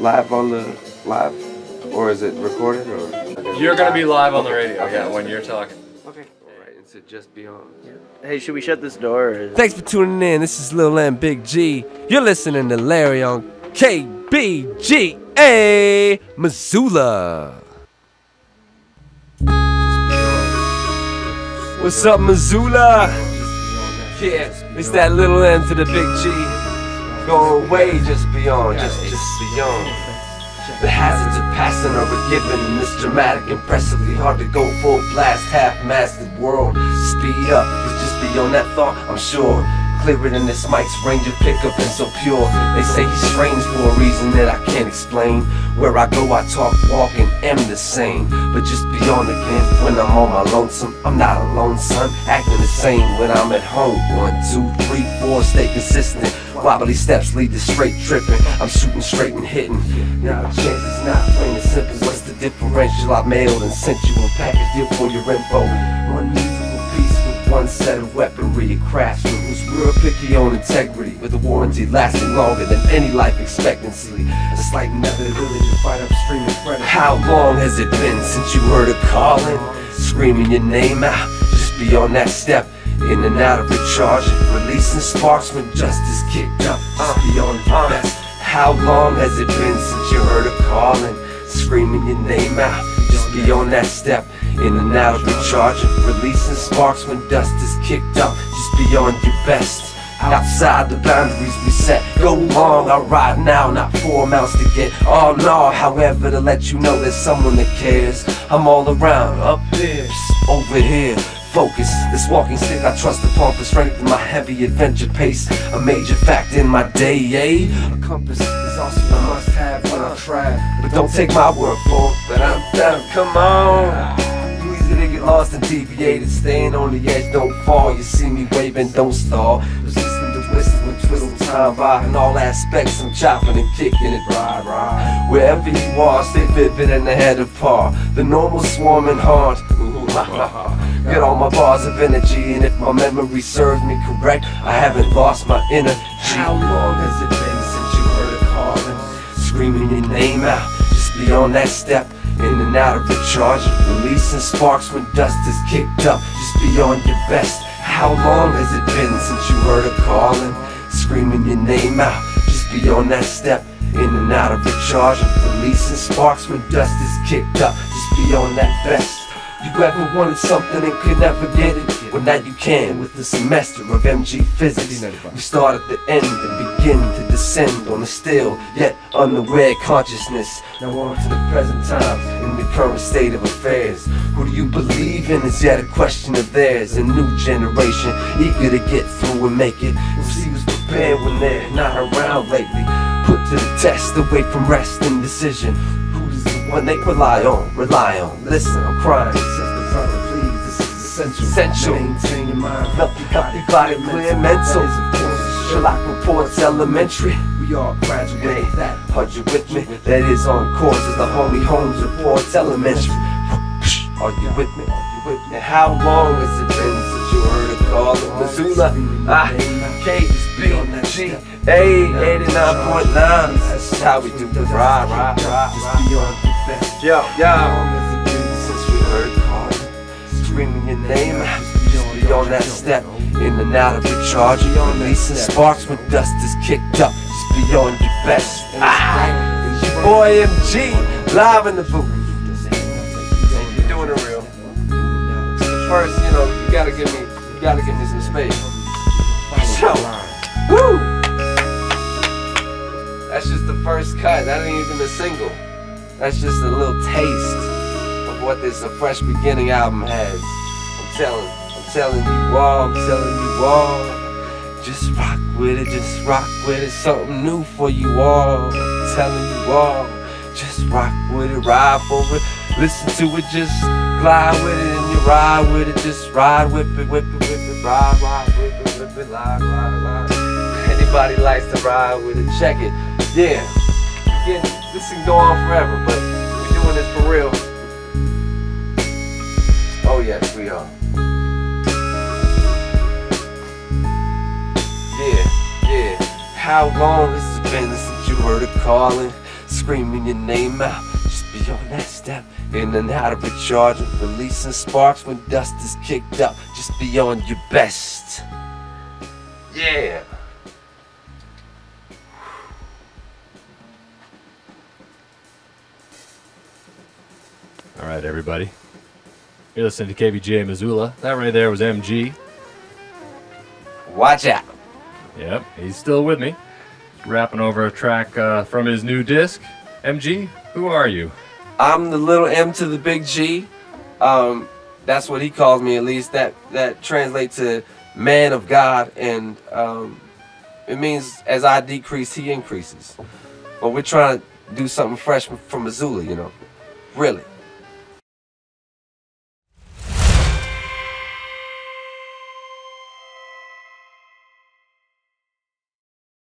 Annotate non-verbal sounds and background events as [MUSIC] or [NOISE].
live on the live, or is it recorded? Or You're gonna be live on the radio, yeah, when you're talking. okay. All right. Is it just beyond? Hey, should we shut this door? Or is... Thanks for tuning in. This is Lil M Big G. You're listening to Larry on KBGA Missoula. What's up, Missoula? Yeah, it's that little M to the big G. Going away, just beyond, just, just beyond. The hazards of passing are a given in this dramatic, impressively hard to go full blast, half mastered world. Speed up, it's just beyond that thought, I'm sure. Clearer than this mic's range of pickup and so pure. They say he's strange for a reason that I can't explain. Where I go, I talk, walk, and am the same. But just beyond again, when I'm on my lonesome, I'm not alone, son. Acting the same when I'm at home. One, two, three, four, stay consistent. Wobbly steps lead to straight tripping. I'm shooting straight and hitting. Now chances not plain and simple. What's the differential? I mailed and sent you a package deal for your info. One musical piece with one set of weaponry. A craftsman who's real picky on integrity. With a warranty lasting longer than any life expectancy. A slight inevitability to fight upstream and predator. How long has it been since you heard a calling? Screaming your name out. Just beyond that step. In and out of recharging, releasing sparks when justice kicked up. Just beyond your best. How long has it been since you heard a calling? Screaming your name out, just beyond that step. In and out of recharging, releasing sparks when dust is kicked up. Just beyond your best. Outside the boundaries we set. Go long, I ride now, not four miles to get. Oh no, however, to let you know there's someone that cares. I'm all around, up there, over here. Focus, this walking stick I trust upon for strength in my heavy adventure pace. A major factor in my day, eh? A compass is also a must have when I try. But don't take my word for it, but I'm down, come on. Easy to get lost and deviated, staying on the edge, don't fall. You see me waving, don't stall. Resisting to wisdom and twiddle time by. In all aspects, I'm chopping and kicking it, ride, ride. Wherever you are, stay vivid and ahead of par. The normal swarming heart. Ooh. [LAUGHS] Get all my bars of energy, and if my memory serves me correct, I haven't lost my energy. How long has it been since you heard a calling? Screaming your name out, just beyond that step. In and out of recharging, releasing sparks when dust is kicked up, just beyond your best. How long has it been since you heard a calling? Screaming your name out, just beyond that step. In and out of recharging, releasing sparks when dust is kicked up, just be on that best. You ever wanted something and could never get it? Well, now you can with the semester of MG Physics. We start at the end and begin to descend on a still yet unaware consciousness. Now on to the present time in the current state of affairs. Who do you believe in is yet a question of theirs. A new generation eager to get through and make it. MC was prepared when they're not around lately. Put to the test away from rest and decision. One they rely on? Rely on. Listen, I'm crying. Brother, please, this is essential. Essential. Maintain your mind. Healthy, healthy body, clear mental. Sherlock reports elementary. We all graduated that. Are you with me? That is on course as the homie Holmes reports elementary. Are you with me? Are you with me? How long has it been since you heard a call of Missoula? Ah, KBG, A, 89.9. That's how we do the ride, ride, ride, ride. Yo, yo. Since we heard a screaming your name, just beyond that step. In and out of recharging, releasing sparks when dust is kicked up, just beyond your best. Ah, it's your boy MG, live in the booth. You're doing it real. First, you know, you gotta give me, you gotta give me some space. So, woo! That's just the first cut. That ain't even a single. That's just a little taste of what this A Fresh Beginning album has. I'm telling, I'm telling you all, I'm telling you all. Just rock with it, just rock with it. Something new for you all. I'm telling you all. Just rock with it, ride for it. Listen to it, just glide with it, and you ride with it. Just ride, whip it, whip it, whip it, ride, ride, whip it, whip it, ride, ride, ride. Anybody likes to ride with it, check it. Yeah. Again, this can go on forever, but we're doing this for real. Oh yes, we are. Yeah, yeah. How long has it been since you heard a calling? screaming your name out. Just be on that step, in and out of recharging, releasing sparks when dust is kicked up. Just be on your best. Yeah. All right, everybody. You're listening to KBGA Missoula. That right there was MG. Watch out. Yep, he's still with me. Rapping over a track uh, from his new disc. MG, who are you? I'm the little M to the big G. Um, that's what he calls me, at least. That that translates to man of God, and um, it means as I decrease, he increases. But we're trying to do something fresh from Missoula, you know. Really.